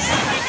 Yes.